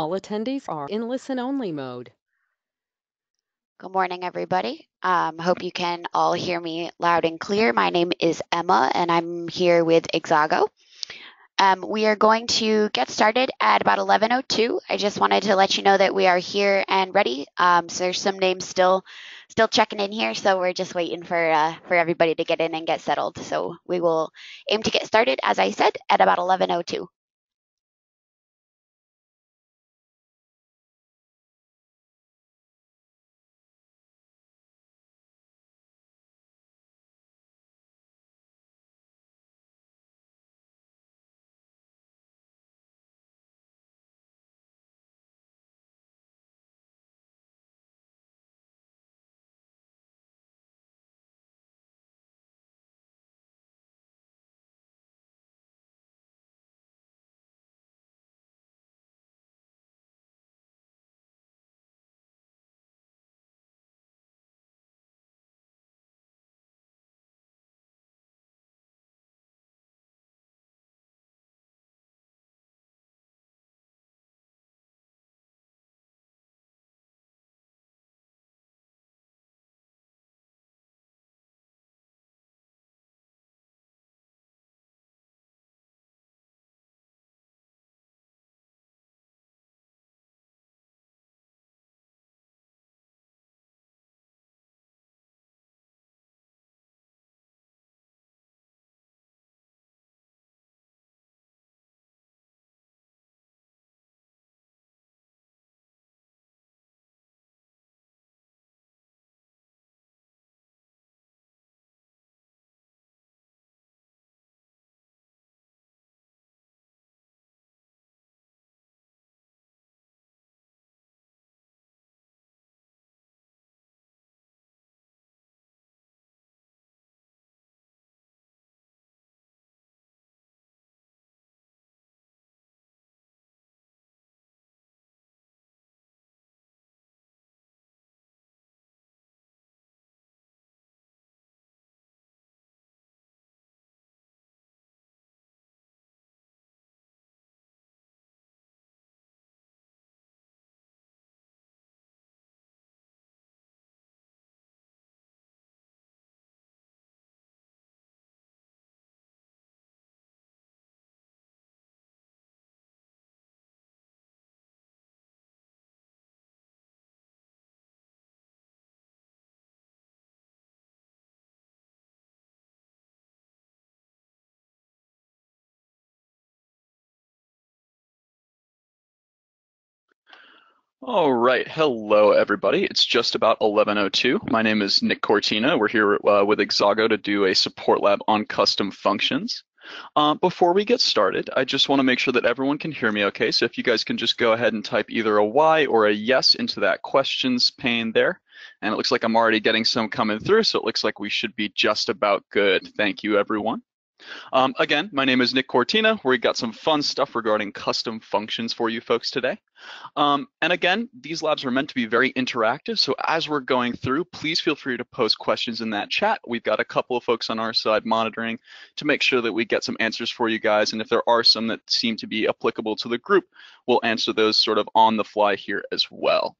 All attendees are in listen-only mode. Good morning, everybody. Um, hope you can all hear me loud and clear. My name is Emma, and I'm here with Exago. Um, we are going to get started at about 11:02. I just wanted to let you know that we are here and ready. Um, so there's some names still still checking in here, so we're just waiting for uh, for everybody to get in and get settled. So we will aim to get started, as I said, at about 11:02. All right, hello everybody. It's just about 11:02. My name is Nick Cortina. We're here uh, with Exago to do a support lab on custom functions. Uh, before we get started, I just want to make sure that everyone can hear me okay. So if you guys can just go ahead and type either a Y or a yes into that questions pane there. And it looks like I'm already getting some coming through, so it looks like we should be just about good. Thank you, everyone. Um, again, my name is Nick Cortina. We've got some fun stuff regarding custom functions for you folks today. Um, and again, these labs are meant to be very interactive. So as we're going through, please feel free to post questions in that chat. We've got a couple of folks on our side monitoring to make sure that we get some answers for you guys. And if there are some that seem to be applicable to the group, we'll answer those sort of on the fly here as well.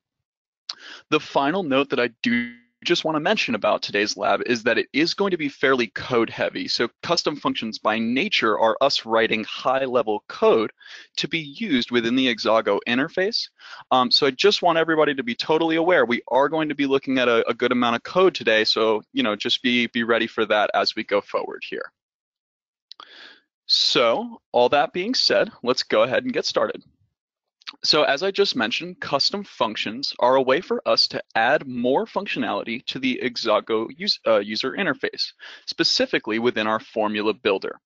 The final note that I do just want to mention about today's lab is that it is going to be fairly code heavy. So custom functions by nature are us writing high level code to be used within the Exago interface. Um, so I just want everybody to be totally aware we are going to be looking at a, a good amount of code today. So, you know, just be, be ready for that as we go forward here. So all that being said, let's go ahead and get started. So as I just mentioned, custom functions are a way for us to add more functionality to the Exago use, uh, user interface, specifically within our formula builder.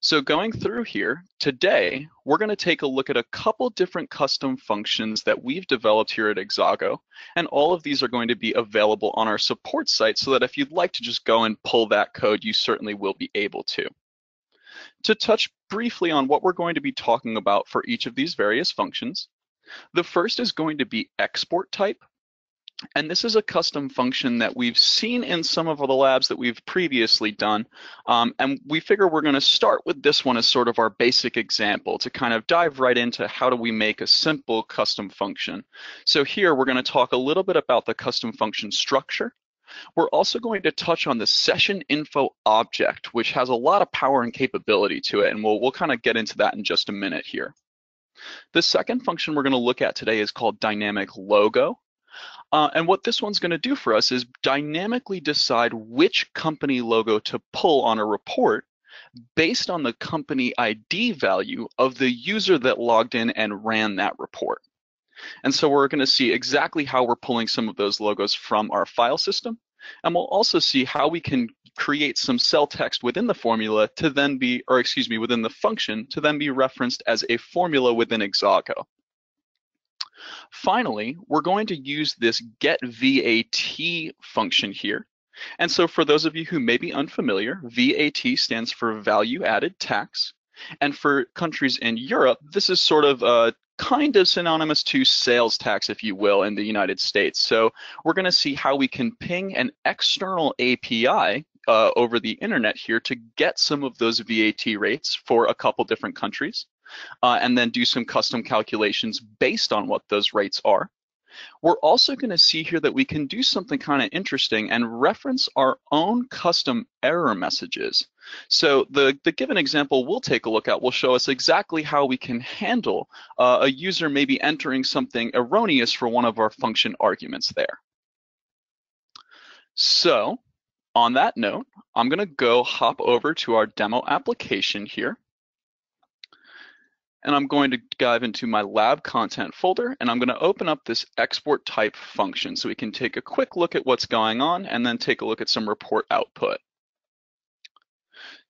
So going through here, today, we're gonna take a look at a couple different custom functions that we've developed here at Exago, and all of these are going to be available on our support site so that if you'd like to just go and pull that code, you certainly will be able to to touch briefly on what we're going to be talking about for each of these various functions. The first is going to be export type. And this is a custom function that we've seen in some of the labs that we've previously done. Um, and we figure we're going to start with this one as sort of our basic example to kind of dive right into how do we make a simple custom function. So here we're going to talk a little bit about the custom function structure. We're also going to touch on the session info object, which has a lot of power and capability to it. And we'll, we'll kind of get into that in just a minute here. The second function we're going to look at today is called dynamic logo. Uh, and what this one's going to do for us is dynamically decide which company logo to pull on a report based on the company ID value of the user that logged in and ran that report. And so we're going to see exactly how we're pulling some of those logos from our file system. And we'll also see how we can create some cell text within the formula to then be, or excuse me, within the function to then be referenced as a formula within Exago. Finally, we're going to use this get VAT function here. And so for those of you who may be unfamiliar, VAT stands for value added tax. And for countries in Europe, this is sort of a kind of synonymous to sales tax, if you will, in the United States. So we're going to see how we can ping an external API uh, over the internet here to get some of those VAT rates for a couple different countries uh, and then do some custom calculations based on what those rates are. We're also going to see here that we can do something kind of interesting and reference our own custom error messages. So the, the given example we'll take a look at will show us exactly how we can handle uh, a user maybe entering something erroneous for one of our function arguments there. So on that note, I'm going to go hop over to our demo application here and I'm going to dive into my lab content folder and I'm going to open up this export type function so we can take a quick look at what's going on and then take a look at some report output.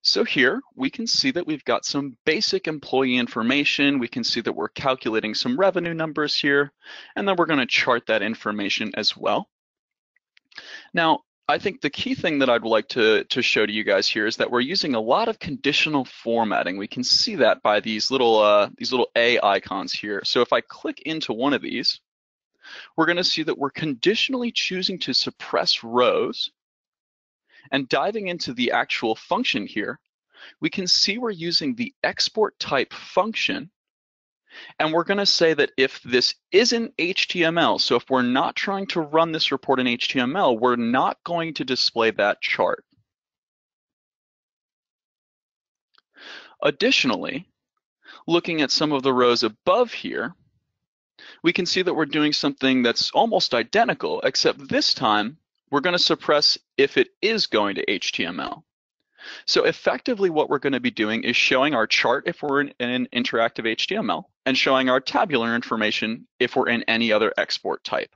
So here we can see that we've got some basic employee information. We can see that we're calculating some revenue numbers here, and then we're going to chart that information as well. Now, I think the key thing that I'd like to, to show to you guys here is that we're using a lot of conditional formatting. We can see that by these little, uh, these little A icons here. So if I click into one of these, we're gonna see that we're conditionally choosing to suppress rows and diving into the actual function here, we can see we're using the export type function and we're going to say that if this isn't HTML, so if we're not trying to run this report in HTML, we're not going to display that chart. Additionally, looking at some of the rows above here, we can see that we're doing something that's almost identical, except this time we're going to suppress if it is going to HTML. So effectively what we're going to be doing is showing our chart if we're in, in interactive HTML and showing our tabular information if we're in any other export type.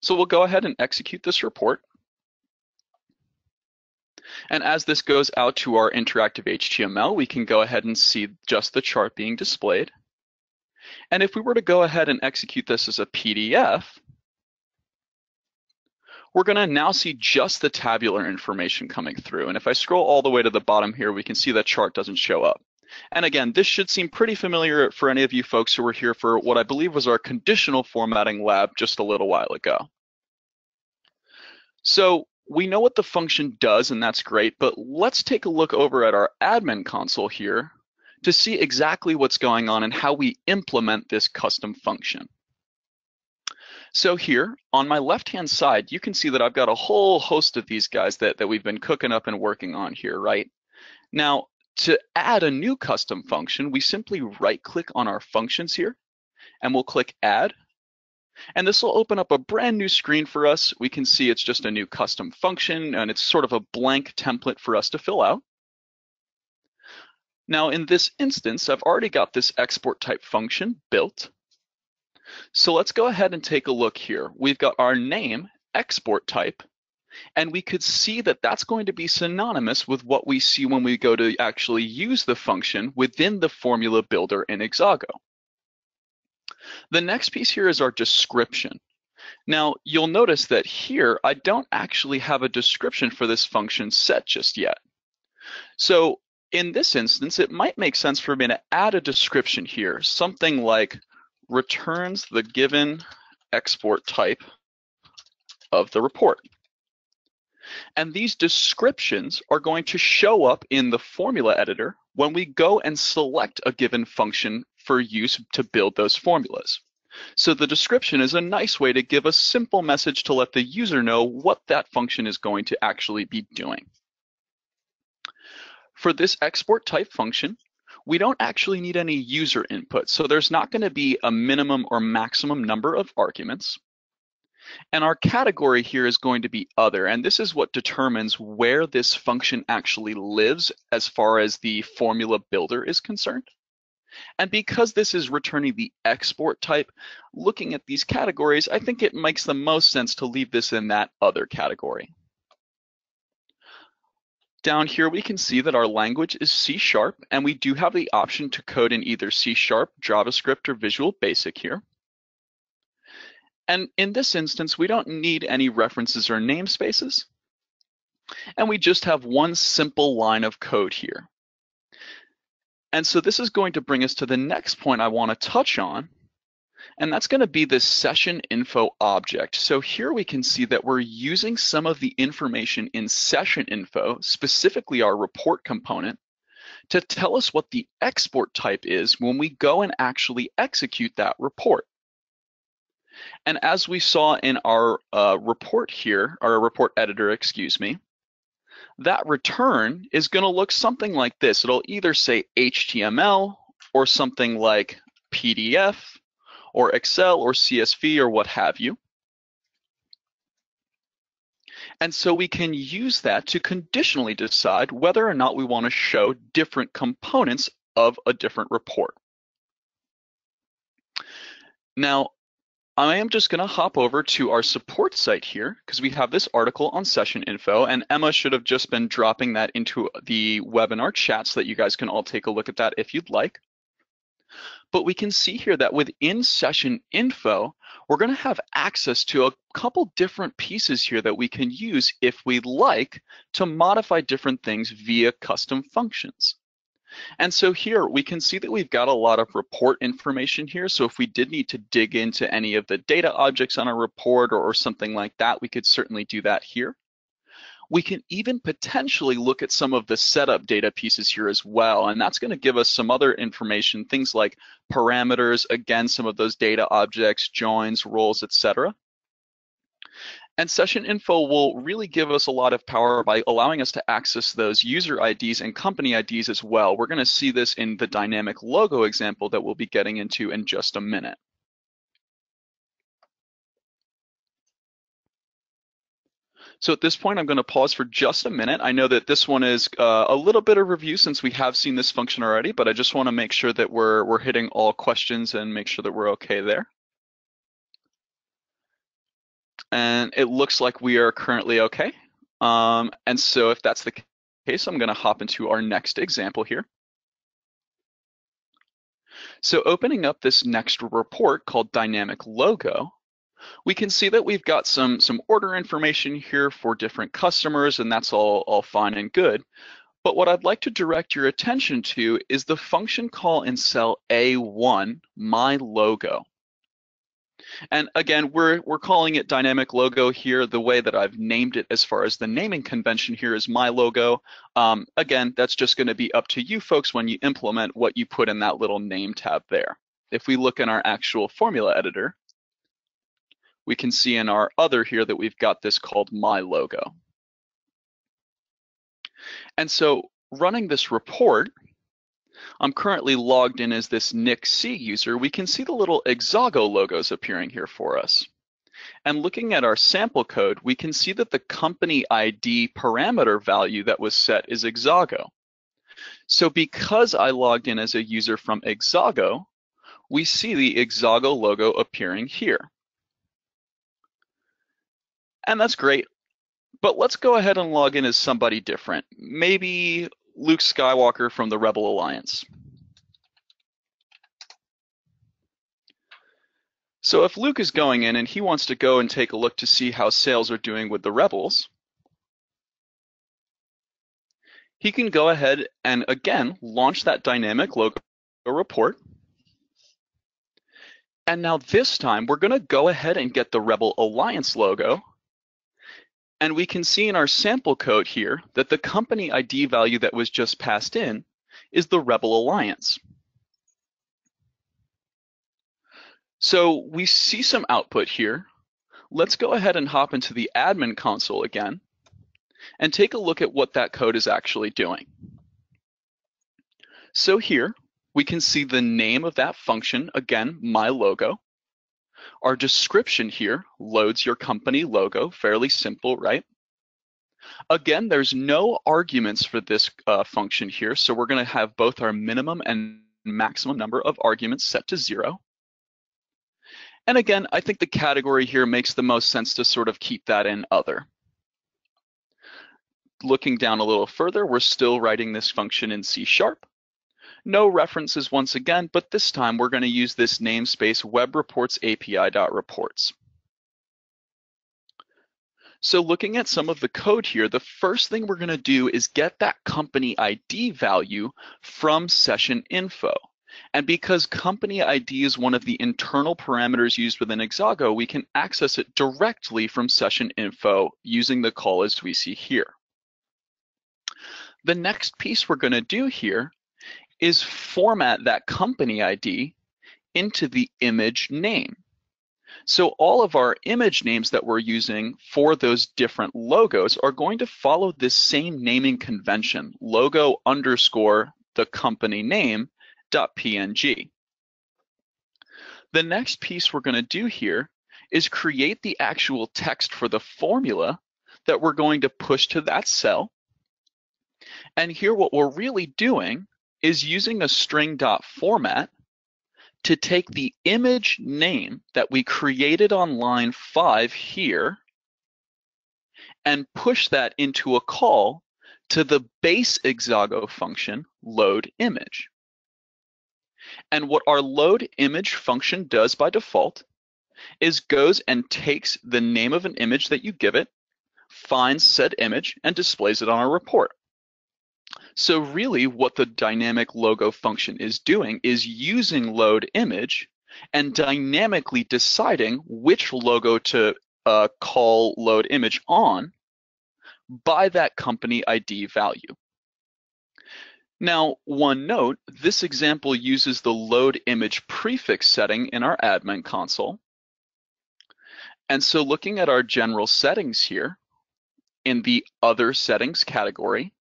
So we'll go ahead and execute this report. And as this goes out to our interactive HTML, we can go ahead and see just the chart being displayed. And if we were to go ahead and execute this as a PDF, we're going to now see just the tabular information coming through. And if I scroll all the way to the bottom here, we can see that chart doesn't show up. And again, this should seem pretty familiar for any of you folks who were here for what I believe was our conditional formatting lab just a little while ago. So we know what the function does, and that's great, but let's take a look over at our admin console here to see exactly what's going on and how we implement this custom function. So here on my left-hand side, you can see that I've got a whole host of these guys that, that we've been cooking up and working on here, right? Now, to add a new custom function, we simply right-click on our functions here, and we'll click Add. And this will open up a brand new screen for us. We can see it's just a new custom function, and it's sort of a blank template for us to fill out. Now, in this instance, I've already got this export type function built. So let's go ahead and take a look here. We've got our name, export type, and we could see that that's going to be synonymous with what we see when we go to actually use the function within the formula builder in Exago. The next piece here is our description. Now, you'll notice that here, I don't actually have a description for this function set just yet. So in this instance, it might make sense for me to add a description here, something like returns the given export type of the report. And these descriptions are going to show up in the formula editor when we go and select a given function for use to build those formulas. So the description is a nice way to give a simple message to let the user know what that function is going to actually be doing. For this export type function, we don't actually need any user input. So there's not going to be a minimum or maximum number of arguments. And our category here is going to be other, and this is what determines where this function actually lives as far as the formula builder is concerned. And because this is returning the export type, looking at these categories, I think it makes the most sense to leave this in that other category. Down here, we can see that our language is C Sharp, and we do have the option to code in either C Sharp, JavaScript, or Visual Basic here. And in this instance, we don't need any references or namespaces. And we just have one simple line of code here. And so this is going to bring us to the next point I want to touch on, and that's going to be this session info object. So here we can see that we're using some of the information in session info, specifically our report component, to tell us what the export type is when we go and actually execute that report. And as we saw in our uh, report here, our report editor, excuse me, that return is going to look something like this. It'll either say HTML or something like PDF or Excel or CSV or what have you. And so we can use that to conditionally decide whether or not we want to show different components of a different report. Now, I am just going to hop over to our support site here because we have this article on session info and Emma should have just been dropping that into the webinar chat so that you guys can all take a look at that if you'd like. But we can see here that within session info, we're going to have access to a couple different pieces here that we can use if we like to modify different things via custom functions. And so here we can see that we've got a lot of report information here. So if we did need to dig into any of the data objects on a report or, or something like that, we could certainly do that here. We can even potentially look at some of the setup data pieces here as well. And that's gonna give us some other information, things like parameters, again, some of those data objects, joins, roles, etc. And session info will really give us a lot of power by allowing us to access those user IDs and company IDs as well. We're going to see this in the dynamic logo example that we'll be getting into in just a minute. So at this point, I'm going to pause for just a minute. I know that this one is uh, a little bit of review since we have seen this function already, but I just want to make sure that we're, we're hitting all questions and make sure that we're okay there and it looks like we are currently okay. Um, and so if that's the case, I'm gonna hop into our next example here. So opening up this next report called Dynamic Logo, we can see that we've got some, some order information here for different customers, and that's all, all fine and good. But what I'd like to direct your attention to is the function call in cell A1, my logo. And again, we're, we're calling it dynamic logo here. The way that I've named it as far as the naming convention here is my logo. Um, again, that's just gonna be up to you folks when you implement what you put in that little name tab there. If we look in our actual formula editor, we can see in our other here that we've got this called my logo. And so running this report, I'm currently logged in as this Nick C user, we can see the little Exago logos appearing here for us. And looking at our sample code, we can see that the company ID parameter value that was set is Exago. So because I logged in as a user from Exago, we see the Exago logo appearing here. And that's great. But let's go ahead and log in as somebody different. Maybe Luke Skywalker from the Rebel Alliance. So if Luke is going in and he wants to go and take a look to see how sales are doing with the Rebels, he can go ahead and again launch that dynamic logo report. And now this time we're gonna go ahead and get the Rebel Alliance logo. And we can see in our sample code here that the company ID value that was just passed in is the Rebel Alliance. So we see some output here. Let's go ahead and hop into the admin console again and take a look at what that code is actually doing. So here we can see the name of that function, again, my logo. Our description here loads your company logo, fairly simple, right? Again, there's no arguments for this uh, function here, so we're gonna have both our minimum and maximum number of arguments set to zero. And again, I think the category here makes the most sense to sort of keep that in other. Looking down a little further, we're still writing this function in C sharp. No references once again, but this time we're going to use this namespace webReportsAPI.reports. So looking at some of the code here, the first thing we're going to do is get that company ID value from session info. And because company ID is one of the internal parameters used within Exago, we can access it directly from session info using the call as we see here. The next piece we're going to do here is format that company ID into the image name. So all of our image names that we're using for those different logos are going to follow this same naming convention, logo underscore the company name dot png. The next piece we're going to do here is create the actual text for the formula that we're going to push to that cell. And here what we're really doing is using a string dot format to take the image name that we created on line five here and push that into a call to the base Exago function load image. And what our load image function does by default is goes and takes the name of an image that you give it, finds said image, and displays it on a report. So really what the dynamic logo function is doing is using load image and dynamically deciding which logo to uh, call load image on by that company ID value. Now, one note, this example uses the load image prefix setting in our admin console. And so looking at our general settings here, in the other settings category,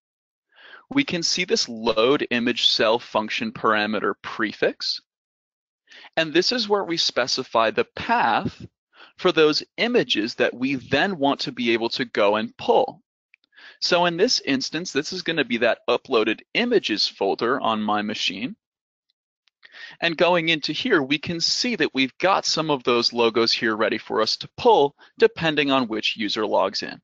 we can see this load image cell function parameter prefix. And this is where we specify the path for those images that we then want to be able to go and pull. So in this instance, this is going to be that uploaded images folder on my machine. And going into here, we can see that we've got some of those logos here ready for us to pull, depending on which user logs in.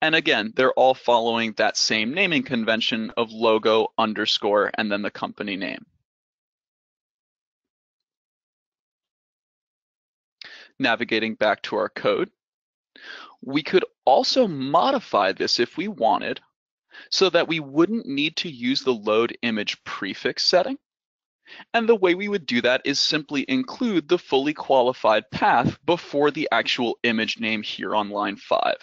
And again, they're all following that same naming convention of logo underscore and then the company name. Navigating back to our code, we could also modify this if we wanted so that we wouldn't need to use the load image prefix setting. And the way we would do that is simply include the fully qualified path before the actual image name here on line five.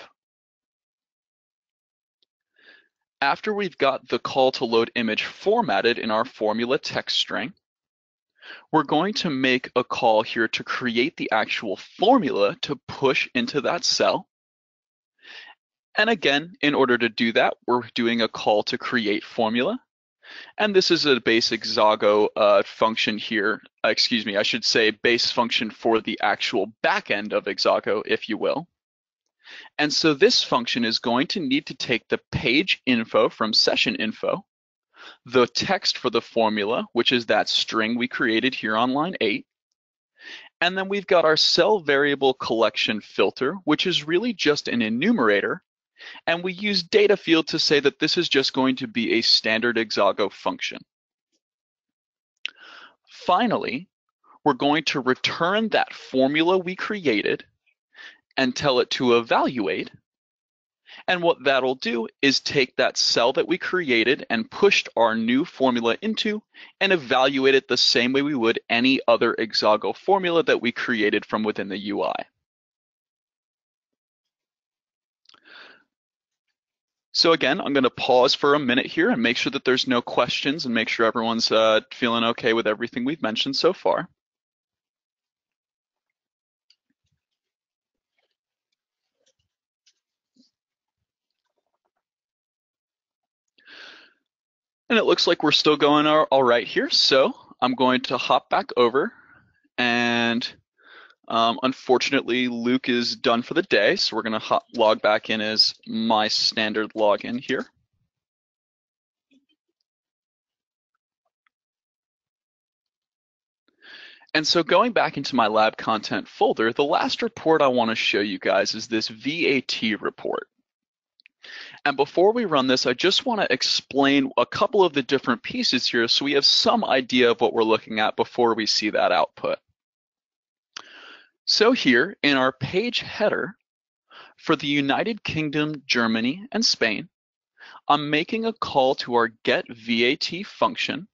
After we've got the call to load image formatted in our formula text string, we're going to make a call here to create the actual formula to push into that cell. And again, in order to do that, we're doing a call to create formula. And this is a basic Exago uh, function here. Uh, excuse me, I should say base function for the actual backend of Exago, if you will. And so this function is going to need to take the page info from session info, the text for the formula, which is that string we created here on line eight, and then we've got our cell variable collection filter, which is really just an enumerator. And we use data field to say that this is just going to be a standard Exago function. Finally, we're going to return that formula we created and tell it to evaluate. And what that'll do is take that cell that we created and pushed our new formula into and evaluate it the same way we would any other Exago formula that we created from within the UI. So again, I'm going to pause for a minute here and make sure that there's no questions and make sure everyone's uh, feeling okay with everything we've mentioned so far. And it looks like we're still going all, right here. So I'm going to hop back over and um, unfortunately, Luke is done for the day. So we're going to log back in as my standard login here. And so going back into my lab content folder, the last report I want to show you guys is this VAT report. And before we run this, I just want to explain a couple of the different pieces here so we have some idea of what we're looking at before we see that output. So here in our page header for the United Kingdom, Germany, and Spain, I'm making a call to our get VAT function,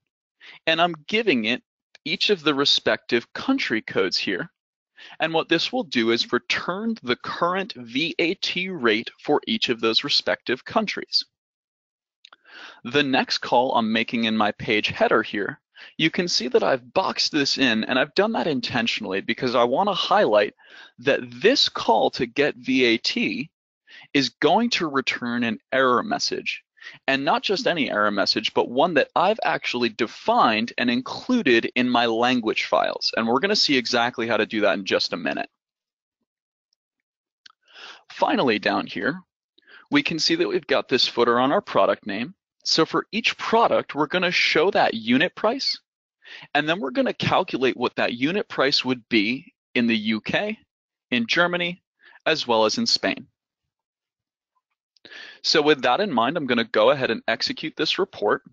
and I'm giving it each of the respective country codes here and what this will do is return the current VAT rate for each of those respective countries. The next call I'm making in my page header here, you can see that I've boxed this in and I've done that intentionally because I want to highlight that this call to get VAT is going to return an error message and not just any error message, but one that I've actually defined and included in my language files. And we're going to see exactly how to do that in just a minute. Finally, down here, we can see that we've got this footer on our product name. So for each product, we're going to show that unit price, and then we're going to calculate what that unit price would be in the UK, in Germany, as well as in Spain. So with that in mind, I'm going to go ahead and execute this report.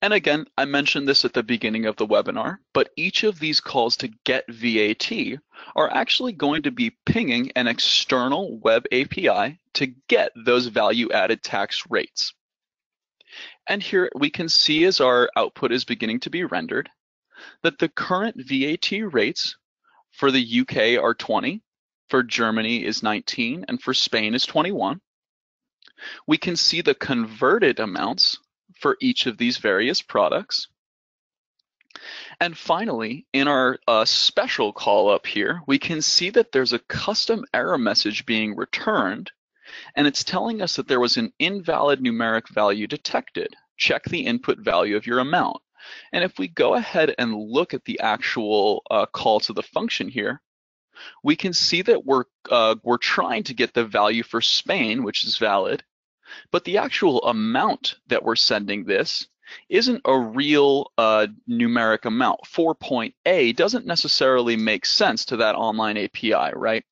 And again, I mentioned this at the beginning of the webinar, but each of these calls to get VAT are actually going to be pinging an external web API to get those value added tax rates. And here we can see as our output is beginning to be rendered that the current VAT rates for the UK are 20, for Germany is 19, and for Spain is 21. We can see the converted amounts for each of these various products. And finally, in our uh, special call up here, we can see that there's a custom error message being returned, and it's telling us that there was an invalid numeric value detected. Check the input value of your amount. And if we go ahead and look at the actual uh, call to the function here, we can see that we're uh, we're trying to get the value for Spain, which is valid, but the actual amount that we're sending this isn't a real uh, numeric amount. 4.a doesn't necessarily make sense to that online API, right?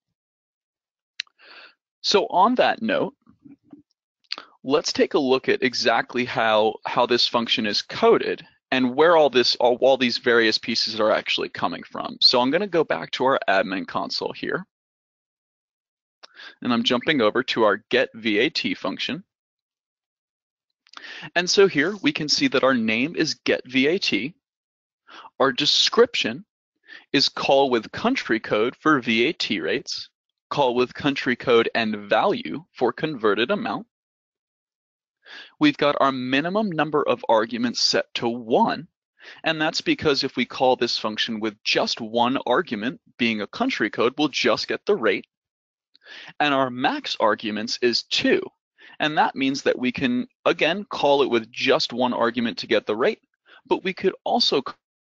So on that note, let's take a look at exactly how, how this function is coded and where all this, all, all these various pieces are actually coming from. So I'm going to go back to our admin console here. And I'm jumping over to our get VAT function. And so here we can see that our name is get VAT. Our description is call with country code for VAT rates, call with country code and value for converted amount. We've got our minimum number of arguments set to one, and that's because if we call this function with just one argument, being a country code, we'll just get the rate. And our max arguments is two. And that means that we can, again, call it with just one argument to get the rate, but we could also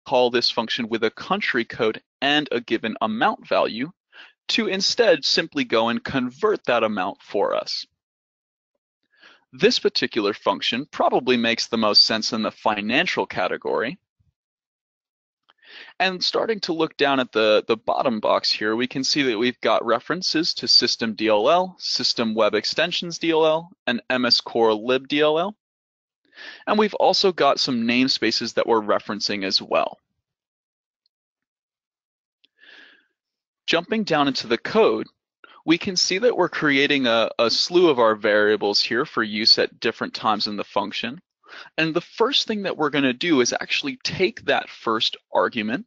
call this function with a country code and a given amount value to instead simply go and convert that amount for us. This particular function probably makes the most sense in the financial category. And starting to look down at the, the bottom box here, we can see that we've got references to System DLL, System Web Extensions DLL, and MS Core Lib DLL. And we've also got some namespaces that we're referencing as well. Jumping down into the code, we can see that we're creating a, a slew of our variables here for use at different times in the function. And the first thing that we're going to do is actually take that first argument,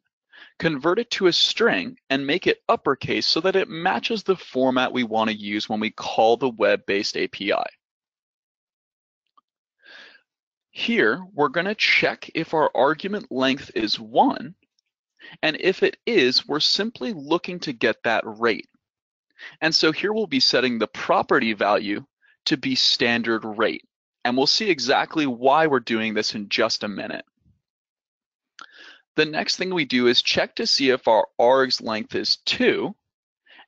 convert it to a string, and make it uppercase so that it matches the format we want to use when we call the web-based API. Here, we're going to check if our argument length is 1, and if it is, we're simply looking to get that rate. And so here we'll be setting the property value to be standard rate. And we'll see exactly why we're doing this in just a minute. The next thing we do is check to see if our arg's length is 2.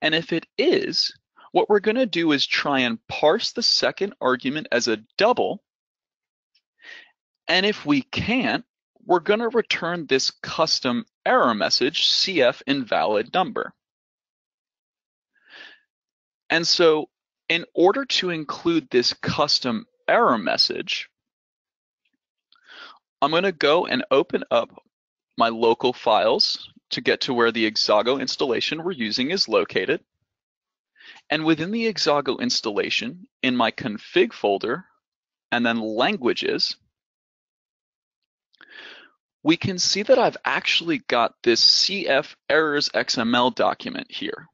And if it is, what we're going to do is try and parse the second argument as a double. And if we can't, we're going to return this custom error message, CF invalid number. And so in order to include this custom error message, I'm going to go and open up my local files to get to where the Exago installation we're using is located. And within the Exago installation, in my config folder, and then languages, we can see that I've actually got this CF errors XML document here.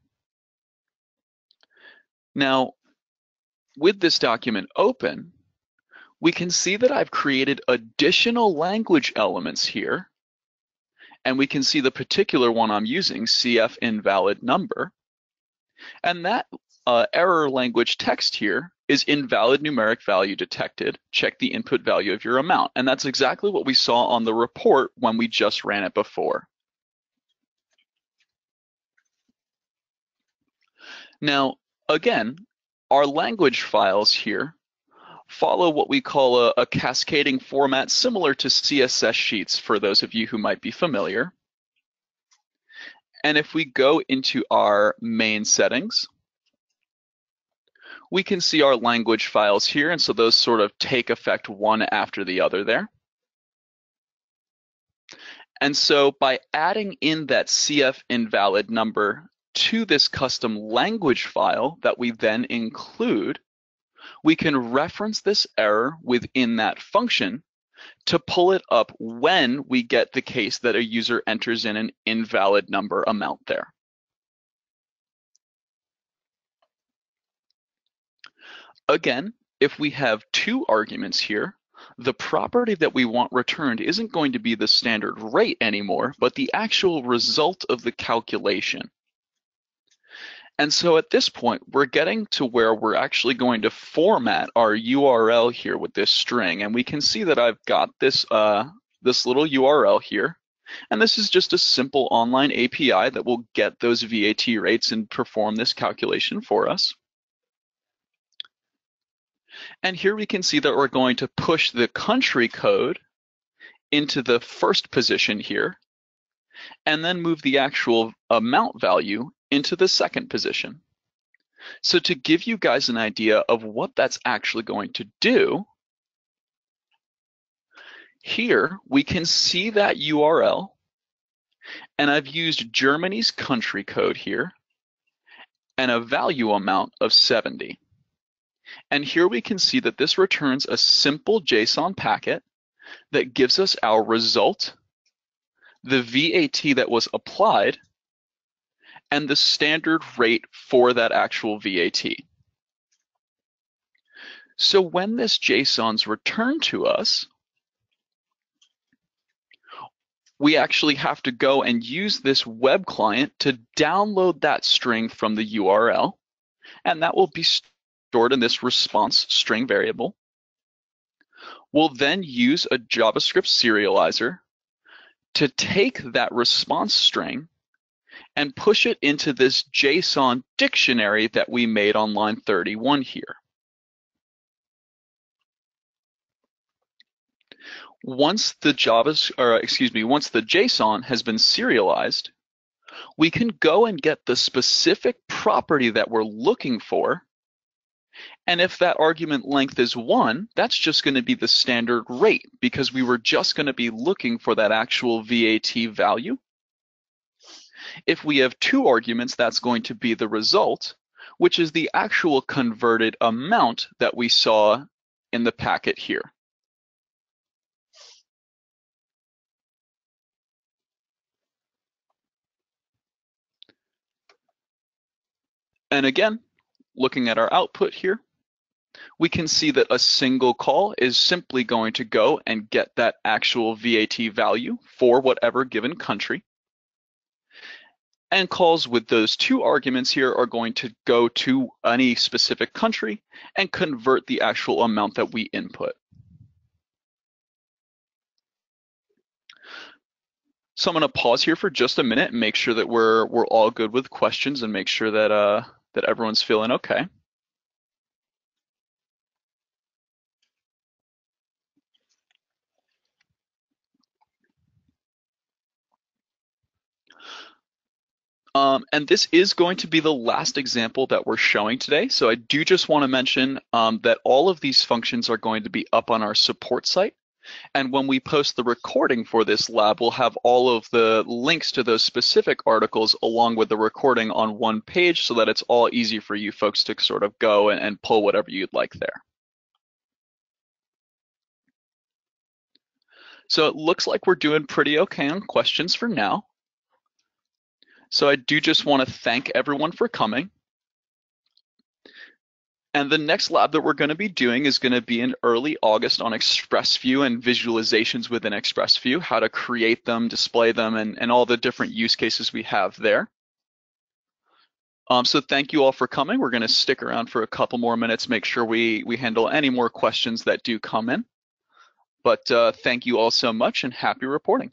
Now, with this document open, we can see that I've created additional language elements here. And we can see the particular one I'm using, CF invalid number. And that uh, error language text here is invalid numeric value detected. Check the input value of your amount. And that's exactly what we saw on the report when we just ran it before. Now, again, our language files here follow what we call a, a, cascading format similar to CSS sheets for those of you who might be familiar. And if we go into our main settings, we can see our language files here. And so those sort of take effect one after the other there. And so by adding in that CF invalid number to this custom language file that we then include, we can reference this error within that function to pull it up when we get the case that a user enters in an invalid number amount there. Again, if we have two arguments here, the property that we want returned isn't going to be the standard rate anymore, but the actual result of the calculation. And so at this point, we're getting to where we're actually going to format our URL here with this string. And we can see that I've got this, uh, this little URL here. And this is just a simple online API that will get those VAT rates and perform this calculation for us. And here we can see that we're going to push the country code into the first position here, and then move the actual amount value into the second position. So to give you guys an idea of what that's actually going to do, here we can see that URL, and I've used Germany's country code here, and a value amount of 70. And here we can see that this returns a simple JSON packet that gives us our result, the VAT that was applied, and the standard rate for that actual VAT. So when this JSON's returned to us, we actually have to go and use this web client to download that string from the URL, and that will be stored in this response string variable. We'll then use a JavaScript serializer to take that response string and push it into this JSON dictionary that we made on line 31 here. Once the Java, or excuse me, once the JSON has been serialized, we can go and get the specific property that we're looking for. And if that argument length is one, that's just going to be the standard rate because we were just going to be looking for that actual VAT value. If we have two arguments, that's going to be the result, which is the actual converted amount that we saw in the packet here. And again, looking at our output here, we can see that a single call is simply going to go and get that actual VAT value for whatever given country. And calls with those two arguments here are going to go to any specific country and convert the actual amount that we input. So I'm going to pause here for just a minute and make sure that we're we're all good with questions and make sure that uh that everyone's feeling okay. Um, and this is going to be the last example that we're showing today. So I do just want to mention um, that all of these functions are going to be up on our support site. And when we post the recording for this lab, we'll have all of the links to those specific articles along with the recording on one page so that it's all easy for you folks to sort of go and, and pull whatever you'd like there. So it looks like we're doing pretty okay on questions for now. So I do just want to thank everyone for coming. And the next lab that we're going to be doing is going to be in early August on ExpressView and visualizations within ExpressView, how to create them, display them, and, and all the different use cases we have there. Um, so thank you all for coming. We're going to stick around for a couple more minutes, make sure we, we handle any more questions that do come in. But uh, thank you all so much and happy reporting.